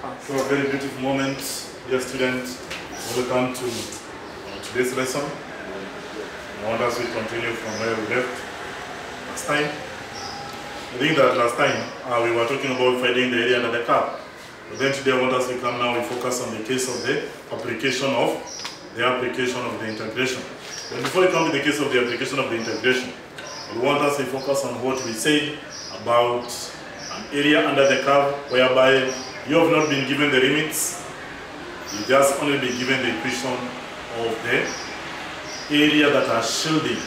So a very beautiful moment, dear students. Welcome to uh, today's lesson. I want us to continue from where we left last time. I think that last time uh, we were talking about finding the area under the curve. But then today I want us to come now and focus on the case of the application of the application of the integration. But before we come to the case of the application of the integration, we want us to focus on what we said about an area under the curve whereby you have not been given the limits, you just only been given the equation of the area that are shielding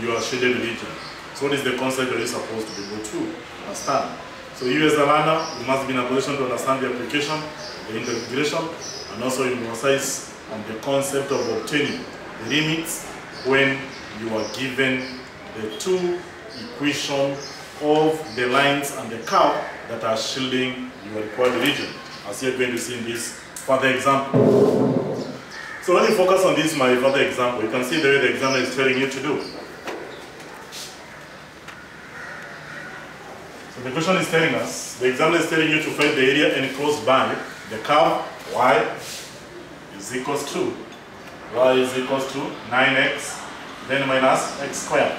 your shaded region. So what is the concept that you're supposed to be able to understand? So you as a learner, you must be in a position to understand the application, the integration, and also you emphasize on the concept of obtaining the limits when you are given the two equations of the lines and the curve that are shielding your required region, as you're going to see in this further example. So when you focus on this, my further example, you can see the way the examiner is telling you to do. So the question is telling us, the examiner is telling you to find the area enclosed by the curve y is equals to, y is equals to 9x, then minus x squared.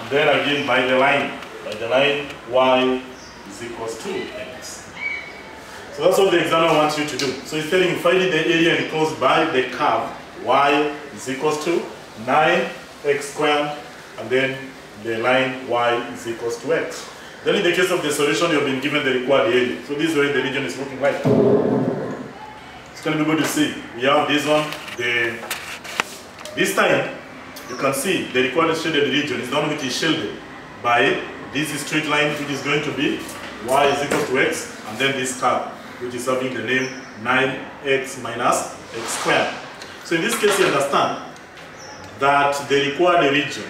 And then again by the line, by the line y is equals to x. So that's what the examiner wants you to do. So he's telling you find the area enclosed by the curve y is equals to 9x squared and then the line y is equals to x. Then in the case of the solution, you've been given the required area. So this is where the region is looking like. It's going to be good to see. We have this one. The, this time, you can see the required shaded region is the one which is shielded by this straight line which is going to be y is equal to x and then this curve which is having the name 9x minus x squared. So in this case you understand that the required a region,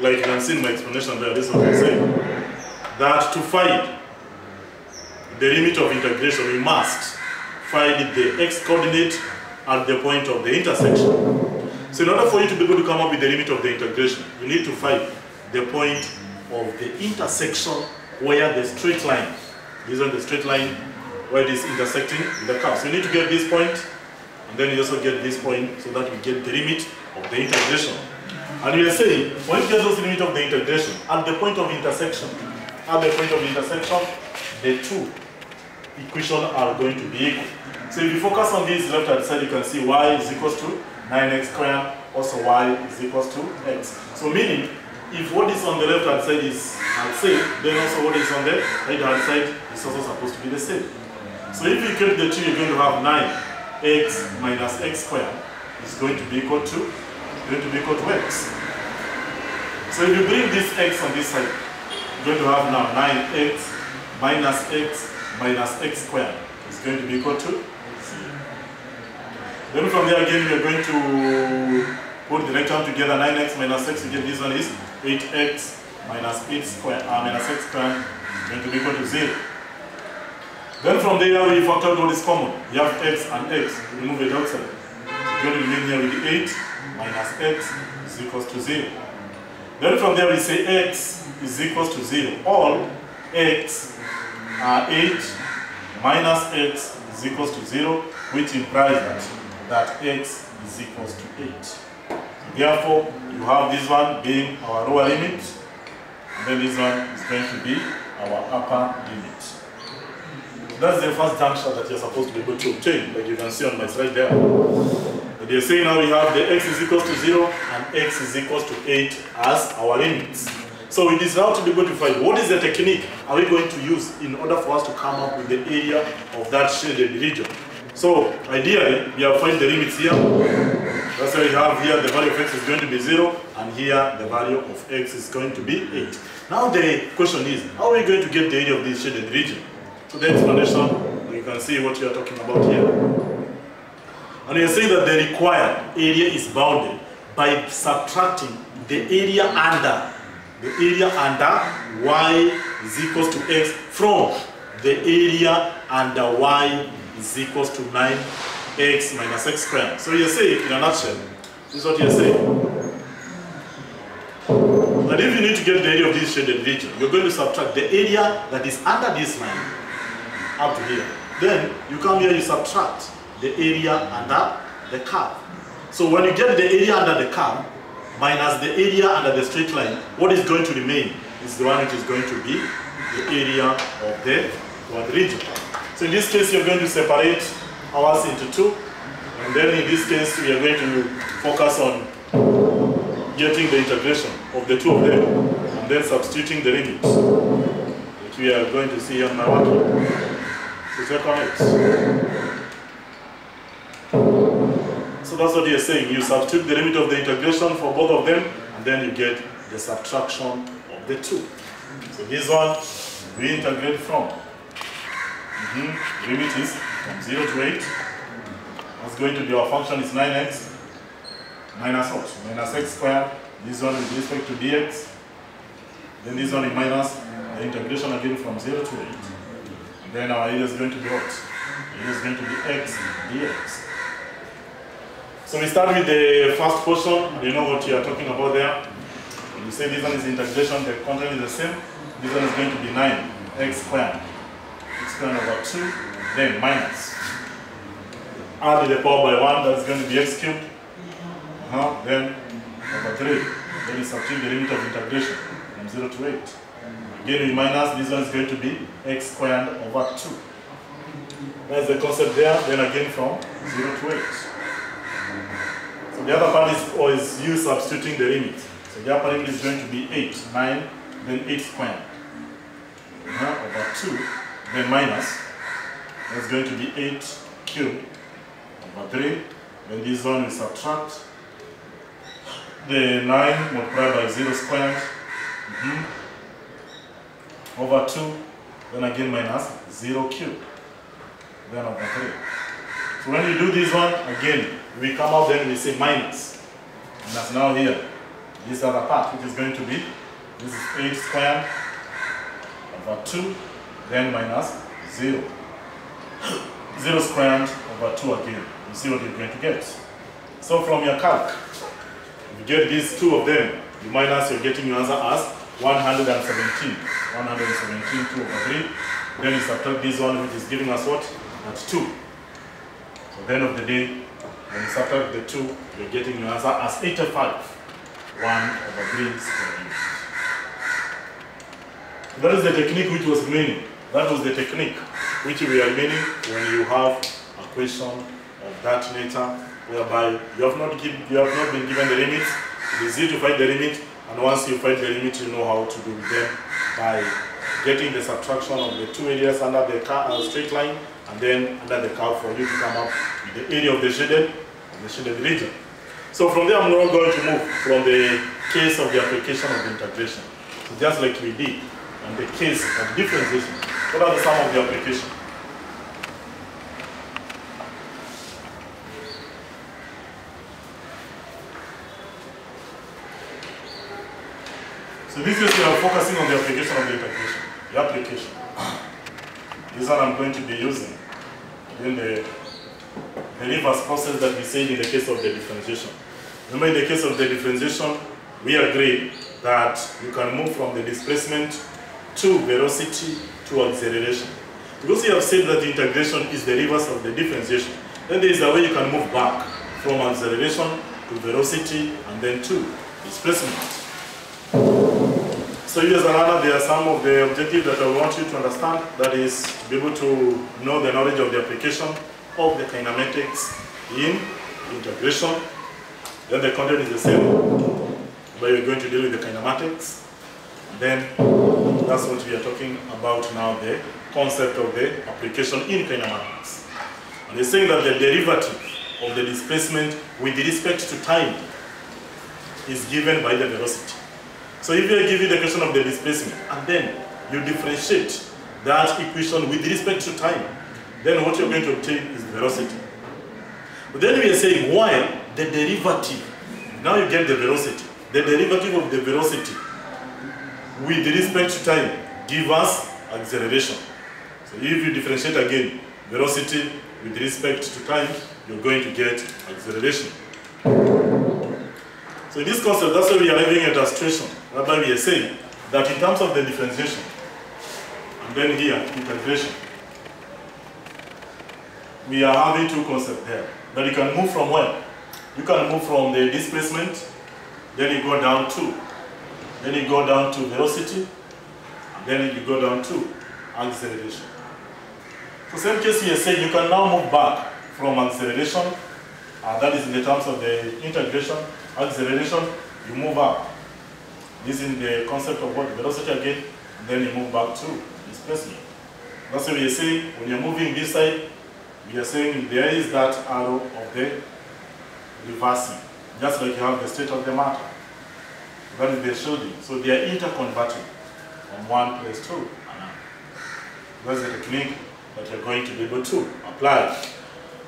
like you can see in my explanation there, this is what I say, that to find the limit of integration we must find the x coordinate at the point of the intersection. So in order for you to be able to come up with the limit of the integration, you need to find the point of the intersection where the straight line, this is the straight line where it is intersecting with the curve. So you need to get this point, and then you also get this point so that we get the limit of the integration. And we are saying, when you get those limit of the integration, at the point of intersection, at the point of intersection, the two equations are going to be equal. So if you focus on this left hand side, you can see y is equal to 9x squared, also y is equal to x. So meaning, if what is on the left hand side is same, then also what is on the right hand side is also supposed to be the same. So if you get the two, you're going to have 9x minus x squared is going to be equal to going to be equal to x. So if you bring this x on this side, you're going to have now 9x minus x minus x squared is going to be equal to then from there again, we are going to put the right hand together. 9x minus x, you get this one is 8x minus 8 square, uh, minus x squared is going to be equal to 0. Then from there, we factor out what is common. You have x and x, We remove outside. So you're going to remain here with 8 minus x is equals to 0. Then from there, we say x is equals to 0. All x are 8 minus x is equals to 0, which implies that that x is equals to 8. Therefore, you have this one being our lower limit, and then this one is going to be our upper limit. That's the first juncture that you're supposed to be able to obtain, like you can see on my slide there. But they say now we have the x is equals to 0 and x is equals to 8 as our limits. So it is now to be able to find what is the technique are we going to use in order for us to come up with the area of that shaded region. So ideally, we have find the limits here. That's why we have here the value of x is going to be 0, and here the value of x is going to be 8. Now the question is, how are we going to get the area of this shaded region? So the explanation, you can see what we are talking about here. And you see that the required area is bounded by subtracting the area under, the area under y is equals to x from the area under y is equals to 9x minus x squared. So you're saying, in a nutshell, this is what you're saying. That if you need to get the area of this shaded region, you're going to subtract the area that is under this line up to here. Then you come here, you subtract the area under the curve. So when you get the area under the curve minus the area under the straight line, what is going to remain is the one which is going to be the area of the quadrilateral. So in this case, you're going to separate ours into two. And then in this case, we are going to focus on getting the integration of the two of them and then substituting the limits which we are going to see on my working. Check on it. So that's what you're saying. You substitute the limit of the integration for both of them and then you get the subtraction of the two. So this one we integrate from. Mm -hmm. Limit is from 0 to 8. What's going to be our function is 9x minus what? Minus x squared. This one with respect to dx. Then this one is minus the integration again from 0 to 8. Then our area is going to be what? It is going to be x dx. So we start with the first portion. You know what you are talking about there. You say this one is integration, the content is the same. This one is going to be 9 x squared. x squared over 2, then minus. Add the power by 1, that's going to be x cubed. Uh -huh. Then over 3. Then you subtract the limit of integration from 0 to 8. Again with minus, this one is going to be x squared over 2. That's the concept there. Then again from 0 to 8. So the other part is always you substituting the limit. So the upper limit is going to be 8, 9, then 8 squared. Uh -huh. Over 2, then minus. That's going to be 8 cubed over 3. Then this one we subtract the 9 multiplied by 0 squared mm -hmm. over 2, then again minus 0 cubed, then over 3. So when you do this one, again, we come out then we say minus. And that's now here, this other part, which is going to be, this is 8 squared over 2, then minus 0. 0 squared over 2 again. You see what you're going to get. So from your calc, you get these two of them, you minus, you're getting your answer as 117. 117, 2 over 3. Then you subtract this one, which is giving us what? At 2. So at the end of the day, when you subtract the 2, you're getting your answer as 85. 1 over 3 square. That is the technique which was remaining. That was the technique which we are meaning when you have a question of that nature whereby you have not give, you have not been given the limits. It is easy to find the limit, and once you find the limit, you know how to do them by getting the subtraction of the two areas under the car, uh, straight line, and then under the curve for you to come up with the area of the shaded, of the shaded region. So from there, I'm now going to move from the case of the application of the integration. So just like we did on the case of differentiation, what are the sum of the application? So this is we are focusing on the application of the application. The application. This one I'm going to be using in the, the reverse process that we said in the case of the differentiation. Remember in the case of the differentiation, we agreed that you can move from the displacement to velocity to acceleration. Because you have said that integration is the reverse of the differentiation, then there is a way you can move back from acceleration to velocity and then to displacement. So here's another, there are some of the objectives that I want you to understand. That is, be able to know the knowledge of the application of the kinematics in integration. Then the content is the same, but you're going to deal with the kinematics. Then that's what we are talking about now, the concept of the application in kinematics. And they're saying that the derivative of the displacement with respect to time is given by the velocity. So if I give you the question of the displacement, and then you differentiate that equation with respect to time, then what you're going to obtain is velocity. But then we are saying while the derivative, now you get the velocity, the derivative of the velocity with respect to time give us acceleration. So if you differentiate again velocity with respect to time, you're going to get acceleration. So in this concept, that's why we are having a situation whereby we are saying that in terms of the differentiation, and then here, integration, we are having two concepts there. That you can move from where? You can move from the displacement, then you go down to, then you go down to velocity, and then you go down to acceleration. So same case we are saying you can now move back from acceleration, uh, that is in the terms of the integration, acceleration, you move up. This is the concept of what velocity again, then you move back to displacement. That's why we are saying when you're moving this side, we are saying there is that arrow of the reversing, just like you have the state of the matter. That is the shielding. So they are interconverting from one place to another. That's the technique that you're going to be able to apply.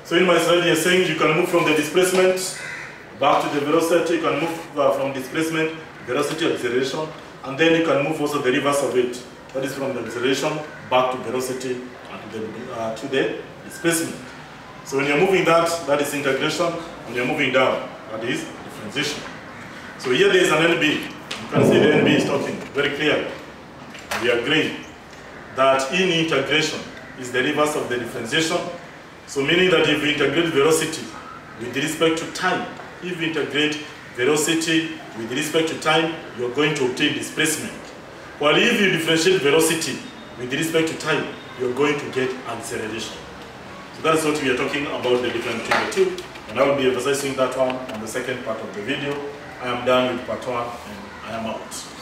So in my slide, you're saying you can move from the displacement back to the velocity, you can move uh, from displacement, velocity, acceleration, and then you can move also the reverse of it. That is from the acceleration back to velocity and to the, uh, to the displacement. So when you're moving that, that is integration. When you're moving down, that is differentiation. So here there is an NB. You can see the NB is talking very clearly. We agree that in integration is the reverse of the differentiation. So meaning that if you integrate velocity with respect to time, if you integrate velocity with respect to time, you're going to obtain displacement. While if you differentiate velocity with respect to time, you're going to get acceleration. So that's what we are talking about the difference between the two. And I will be emphasizing that one on the second part of the video. I am done with part and I am out.